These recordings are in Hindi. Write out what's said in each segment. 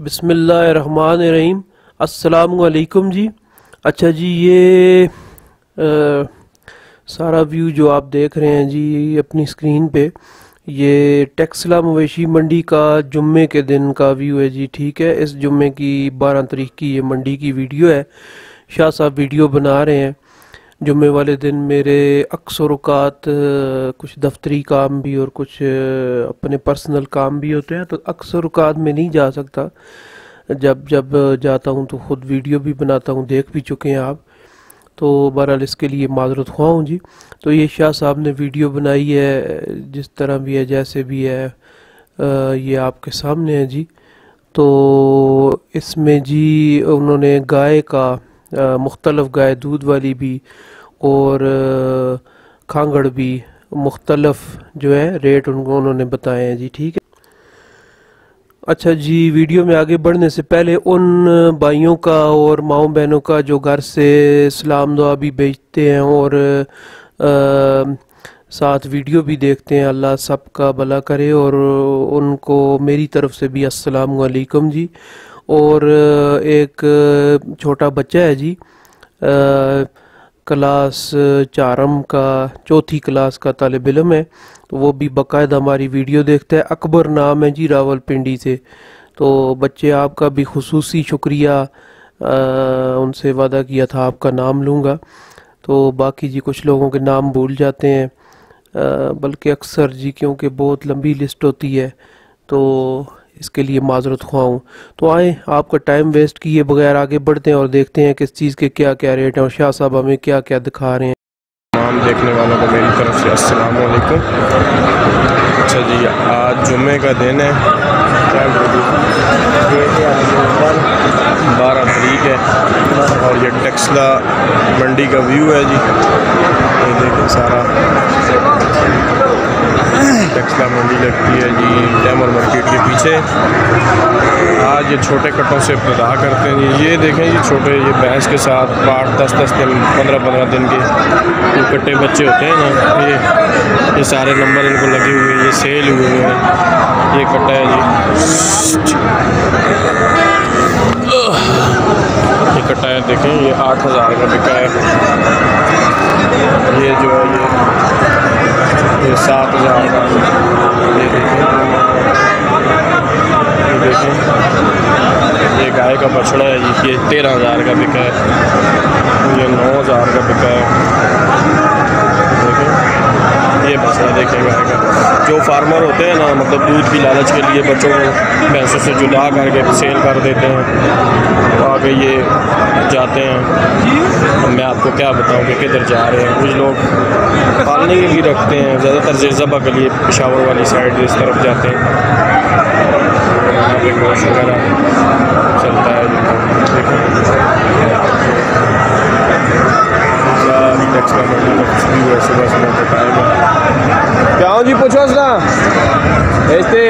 बिसमीम अस्सलाम जी। अच्छा जी ये आ, सारा व्यू जो आप देख रहे हैं जी अपनी स्क्रीन पे ये टेक्सला मवेशी मंडी का जुम्मे के दिन का व्यू है जी ठीक है? इस जुम्मे की बारह तारीख की ये मंडी की वीडियो है। शाह साहब वीडियो बना रहे हैं। जुम्मे वाले दिन मेरे अक्सरकात कुछ दफ्तरी काम भी और कुछ अपने पर्सनल काम भी होते हैं तो अक्सरकात में नहीं जा सकता। जब जब जाता हूँ तो ख़ुद वीडियो भी बनाता हूँ, देख भी चुके हैं आप। तो बहरहाल इसके लिए माजरत ख्वा हूँ जी। तो ये शाह साहब ने वीडियो बनाई है, जिस तरह भी है, जैसे भी है ये आपके सामने है जी। तो इसमें जी उन्होंने गाय का मुख्तलफ़ गाय दूध वाली भी और खांगड़ भी मुख्तलफ़ जो है रेट उनको उन्होंने बताए हैं। जी ठीक है। अच्छा जी वीडियो में आगे बढ़ने से पहले उन भाइयों का और माओ बहनों का जो घर से सलाम दुआ भी भेजते हैं और आ, साथ वीडियो भी देखते हैं अल्लाह सबका भला करे और उनको मेरी तरफ़ से भी अस्सलाम वालेकुम जी। और एक छोटा बच्चा है जी आ, क्लास चारम का चौथी क्लास का तालब इलम है तो वो भी बाकायदा हमारी वीडियो देखता है। अकबर नाम है जी रावल पिंडी से। तो बच्चे आपका भी खसूसी शुक्रिया आ, उनसे वादा किया था आपका नाम लूँगा। तो बाकी जी कुछ लोगों के नाम भूल जाते हैं बल्कि अक्सर जी क्योंकि बहुत लंबी लिस्ट होती है तो इसके लिए माजरत खुआऊँ तो आए, आपका टाइम वेस्ट किए बगैर आगे बढ़ते हैं और देखते हैं किस चीज़ के क्या क्या रेट हैं और शाह साहब हमें क्या क्या दिखा रहे हैं। तमाम देखने वालों को मेरी तरफ़ से वालेकुम। अच्छा जी, आज जुम्मे का दिन है। बारह तरीक है और ये टेक्सला मंडी का व्यू है जी। ये देखें सारा। टेक्सला मंडी लगती है जी डैमर मार्केट के पीछे। आज ये छोटे कट्टों से इब्तदा करते हैं जी। ये देखें जी छोटे, ये भैंस के साथ आठ दस दस दिन पंद्रह पंद्रह दिन के जो कट्टे बच्चे होते हैं ना, ये ये सारे नंबर इनको लगे हुए हैं, ये सेल हुए हैं। ये कट्टा है जी। ये कट्टा है, देखें, ये आठ हज़ार का बिका है। ये जो है, ये ये सात हज़ार का। ये ये गाय का बछड़ा है जी, ये तेरह हज़ार का बिका है। ये नौ हज़ार का बिका है। देखें ये बछड़ा देखें गाय का। जो फार्मर होते हैं ना मतलब दूध की लालच के लिए बच्चों को भैंसों से जुदा करके सेल कर देते हैं। आगे ये जाते हैं। तो मैं आपको क्या बताऊँ कि किधर जा रहे हैं। कुछ लोग पालने के लिए रखते हैं। ज़्यादातर जेरजबा के लिए पिशावर वाली साइड इस तरफ़ जाते हैं। पे वगैरह चलता है। क्या जी पूछो ना ऐसे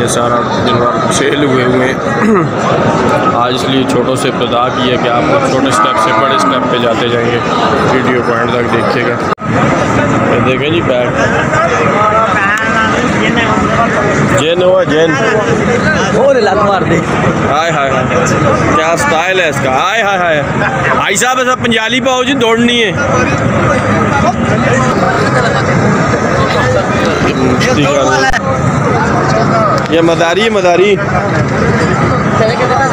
ये सारा दिन भर सेल हुए हुए आज इसलिए छोटों से इब्तदा की है कि आप छोटे स्टेप से बड़े स्टेप पे जाते जाएँगे। वीडियो पॉइंट तक देखिएगा। देखें जी बैग जैन हुआ जैन। मार दे। हाय हाय हाय। क्या स्टाइल है इसका? हाय हाय हाय। भाई साहब ऐसा पंजाली पाओ जी दौड़नी है। ये मदारी है मदारी।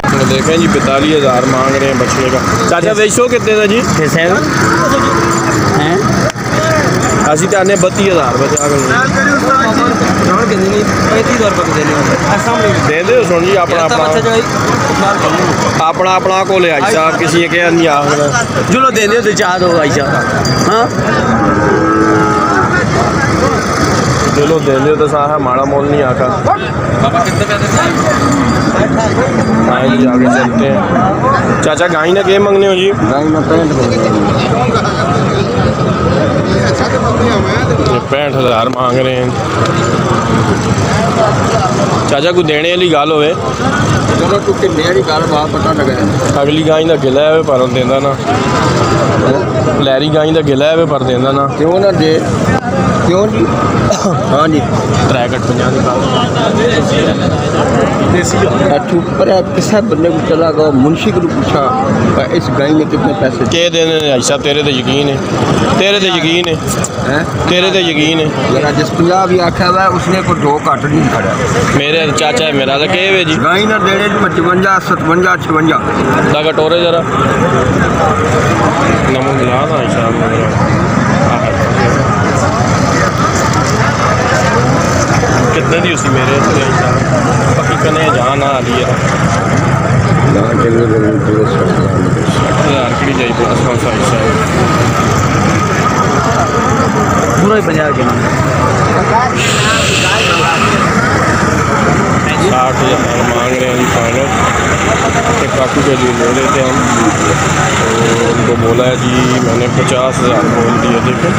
तो देखें जी पैंतालीस हज़ार मांग रहे हैं बचने का। चाचा वेचो कितने का जी? असी तो आने बत्ती हज़ार बचा दे दो सुन जी अपना अपना अपना अपना को ले आई साहब किसी ने क्या नहीं आखना चलो दे दो चाह दो आई साहब हाँ दिलो दे दो तो साहब माड़ा मोल नहीं आका आए जी आगे चलते हैं चाचा गाय ने के मंगने हो जी पैंठ हज़ार मांग रहे हैं ਚਾਚਾ ਕੋਈ ਦੇਣੇ ਵਾਲੀ ਗੱਲ ਹੋਵੇ ਜਦੋਂ ਤੂੰ ਕਿੰਨੇ ਵਾਲੀ ਗੱਲ ਬਾਤ ਪਤਾ ਲੱਗਾ ਅਗਲੀ ਗਾਂ ਦਾ ਗਿਲਾ ਹੈ ਪਰ ਉਹ ਦਿੰਦਾ ਨਾ ਲੈਰੀ ਗਾਂ ਦਾ ਗਿਲਾ ਹੈ ਪਰ ਦਿੰਦਾ ਨਾ ਕਿਉਂ ਨਾ ਦੇ ਕਿਉਂ ਜੀ ਹਾਂ ਜੀ ਤਰੇ ਘੱਟ 50 ਦੀ ਗੱਲ ਅੱਛੂ ਪਰ ਕਿਸੇ ਬੰਦੇ को चला गया मुंशी को पूछा "अ, इस गाय में कितने पैसे ਕੇ ਦੇਣੇ ਨੇ ਆਇਸ਼ਾ ਤੇਰੇ ਤੇ ਯਕੀਨ ਹੈ ਤੇਰੇ ਤੇ ਯਕੀਨ ਹੈ हैं ਤੇਰੇ ਤੇ ਯਕੀਨ ਹੈ जरा जिस पंजाब भी आख्या हुआ है, उसने को दो घट नहीं खड़ा ਮੇਰੇ ਚਾਚਾ ਹੈ ਮੇਰਾ ਤਾਂ ਕਿਹ ਵੇ ਜੀ गाय ना देने पचवंजा सतवंजा छवंजा ਦਾ ਘਟੋਰੇ ਜਰਾ ਨਮੋ ਮਿਲਾ ਦਾ ਆਇਸ਼ਾ कितने उसी मेरे बाकी कने जहाँ ना आली है। जाई तो अच्छा के साठ हज़ार मांग रहे हैं फाइनल काफ़ी का जी ले थे हम। तो उनको बोला है जी मैंने पचास हज़ार बोल दिया देखो।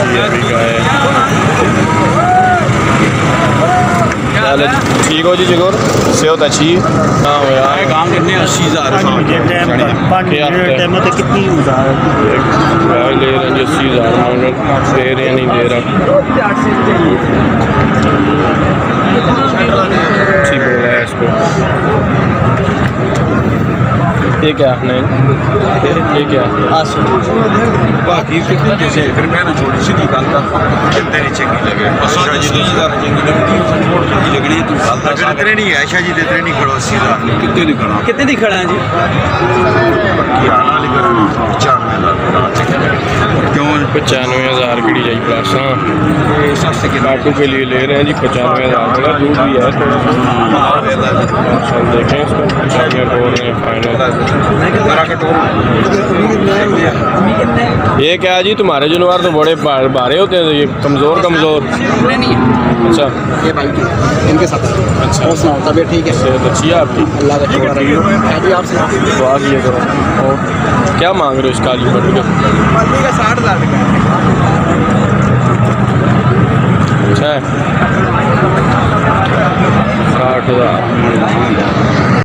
अभी का है। चलो जी, ठीक हो जी जगोर? सेहत अच्छी? हाँ हो काम कितने अस्सी हज़ार तो कितनी ले रहे हैं जी अस्सी हज़ार। हैं, दे रहे हैं नहीं दे रहा। ठीक बोल रहा है इसको। ये क्या आपने ये क्या हाँ, बाकी कितने तो जैसे फिर मैंने छोड़ी सी निकालता तेरी चंगी लगे। आशा जी की लगती है छोड़ की लगनी है तू साथ अगर इतने नहीं आशा जी तो इतने नहीं खड़ा सीधा कितने नहीं खड़ा? कितने नहीं खड़ा जी? चार में पचानवे हज़ार की डिज़ाइन हाँ। प्लासा बाटू के लिए ले रहे हैं जी पचानवे हज़ार का दूध भी है। तो देखें फाइनल ये क्या जी तुम्हारे जानवर तो बड़े भारे होते हैं ये कमज़ोर कमज़ोर। अच्छा। ये भाई इनके साथ। अच्छा। और सुनाओ तबीयत ठीक है? सेहत अच्छी है आपकी? अल्लाह का शुक्र है। जी आप दुआ किया करो। और क्या मांग रहे हो इस काली बट के? का साठ हज़ार अच्छा साठ हज़ार।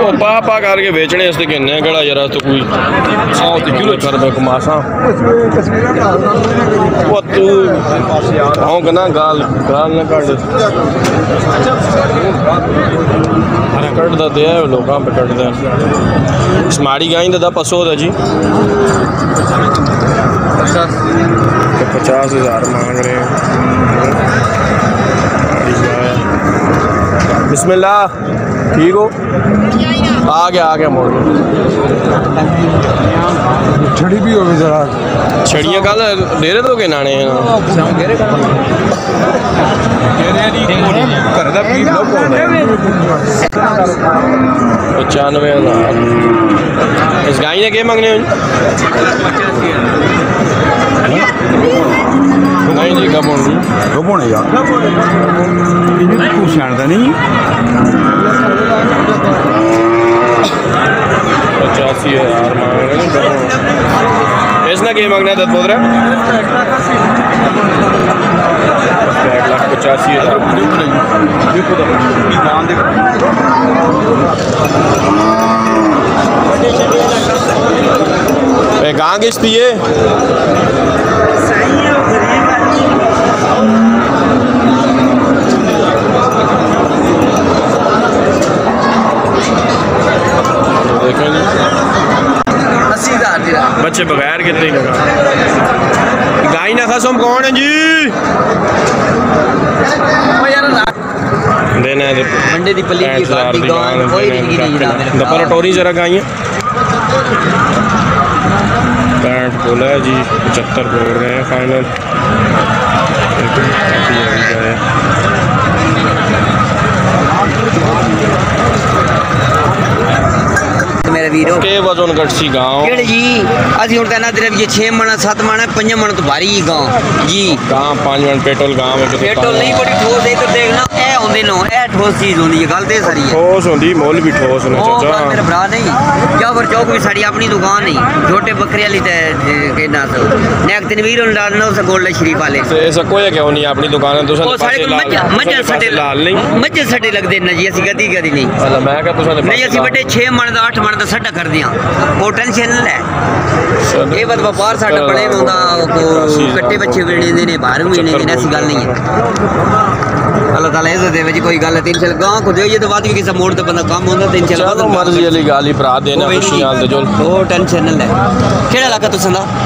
ਉਹ ਪਾ ਪਾ ਕਰਕੇ ਵੇਚਣੇ ਵਾਸਤੇ ਕਿੰਨੇ ਕਿਹੜਾ ਯਾਰ ਤੂੰ ਕੋਈ 100 ਤੇ ਕਿਲੋ ਕਰ ਬਕ ਮਾਸਾ ਉਹ ਤੂੰ ਆਉਂ ਕਨਾ ਗਾਲ ਗਾਲ ਨਾ ਕੱਢ ਹਰਾ ਕੱਢਦਾ ਤੇ ਹੈ ਲੋਕਾਂ ਪੇ ਕੱਢਦਾ ਸਮਾੜੀ ਗਾਈ ਦਾ ਪਸੋ ਦਾ ਜੀ तो पचास हज़ार मांग रहे हैं बिस्मिल्लाह ठीक हो? आ गया आ गया मोड़ छड़ी भी होगी जरा। छड़ियाँ कल डेरे तो के नाने? पचानवे हज़ार। इस गाय ने क्या मांगने हैं नहीं जी कब होंगी ਰੋਬੋਣੇ ਯਾਰ ਇਹਨੂੰ ਤੂੰ ਸਿਆਣਦਾ ਨਹੀਂ पचासी हज़ार मांग रहे हैं कब होंगी? इसने क्या मांगना है दस बोल रहे एक लाख पचासी हज़ार ਇਮਾਨ ਦੇ ए, कहाँ है? अस्सी हज़ार जी। बच्चे बगैर कितने गाय ना खसम कौन है जी? देना मंडे दी पल्ली की बात की गाँव कोई नहीं नहीं जनाब दफ़ा टोरी जरा गाइए। पैंठ बोला है जी पचहत्तर बोल रहे हैं फाइनल काफ़ी अभी का है ਵੀਰੋ के वजन घट सी गांव ਕਿਹੜੇ ਜੀ ਅਸੀਂ ਹੁਣ ਤਾਂ ਨਾ ਤੇਰੇ ਵੀ 6 ਮਣ 7 ਮਣ 5 ਮਣ ਤੋਂ ਭਾਰੀ ਹੀ ਗਾਂ ਜੀ गांव पाँच मिनट पेट्रोल गांव में कितने ਪੇਟੋ ਨਹੀਂ ਬੜੀ ਠੋਸ ਹੈ ਤੇ ਦੇਖਣਾ ਇਹ ਹੁੰਦੇ ਨੋ ਇਹ ਠੋਸ ਚੀਜ਼ ਹੁੰਦੀ ਹੈ ਗੱਲ ਤੇ ਸਾਰੀ ਹੈ ठोस होंगी मोल भी ठोस ने ਉਹ ਗੱਲ ਮੇਰੇ चाचा ਭਰਾ ਨਹੀਂ ਜਾਵਰ ਚੌਕ ਵੀ ਸਾਡੀ ਆਪਣੀ ਦੁਕਾਨ ਨਹੀਂ ਛੋਟੇ ਬੱਕਰੇ ਵਾਲੀ ਤੇ ਕਿੰਨਾ ਸੋ ਨੈਕ ਤਨਵੀਰ ਨੂੰ ਲਾਲਣਾ ਉਸ ਗੋਲਡ ਸ਼ਰੀਫ ਵਾਲੇ ਤੇ ऐसा कोई क्यों नहीं अपनी दुकान है तुसा ਉਹ ਸਾਡੇ ਕੋਲ ਮੱਝ ਮੱਝ ਸਾਡੇ लाल नहीं ਮੱਝ ਸਾਡੇ ਲੱਗਦੇ ਨੇ ਜੀ ਅਸੀਂ ਕਦੀ ਕਦੀ ਨਹੀਂ ਅੱਲਾ ਮੈਂ ਕਹਾਂ ਤੁਸਾਂ ਦੇ ਨਹੀਂ ਅਸੀਂ ਵੱਡੇ 6 ਮਣ ਦਾ 8 ਮਣ ਦਾ ਸੱਟਾ ਕਰਦੇ ਹਾਂ ਉਹ ਟੈਨਸ਼ਨ ਨਾ ਲੈ ਇਹ ਬਦ ਵਪਾਰ ਸਾਡਾ ਬਣੇ ਹੁੰਦਾ ਕੋ ਕੱਟੇ ਬੱਚੇ ਵੇਣੇ ਦੇ ਨੇ ਬਾਹਰ ਵੀ ਨੇ ਐਸੀ ਗੱਲ ਨਹੀਂ ਹੈ ਅੱਲਾਹ ਤਾਲਾ ਇਹ ਦੇ ਵਿੱਚ ਕੋਈ ਗੱਲ ਤਿੰਨ ਚਲ ਗਾਂ ਕੋ ਦੇਈਏ ਤਾਂ ਬਾਅਦ ਵੀ ਕਿਸੇ ਮੋੜ ਤੇ ਬੰਦਾ ਕੰਮ ਹੁੰਦਾ ਤਿੰਨ ਚਲ ਚਲੋ ਮਰਜ਼ੀ ਵਾਲੀ ਗੱਲ ਹੀ ਭਰਾ ਦੇਣਾ ਖੁਸ਼ੀ ਨਾਲ ਤੇ ਜੋ ਉਹ ਟੈਨਸ਼ਨ ਨਾ ਲੈ ਕਿਹੜਾ ਇਲਾਕਾ ਤੁਸਾਂ ਦਾ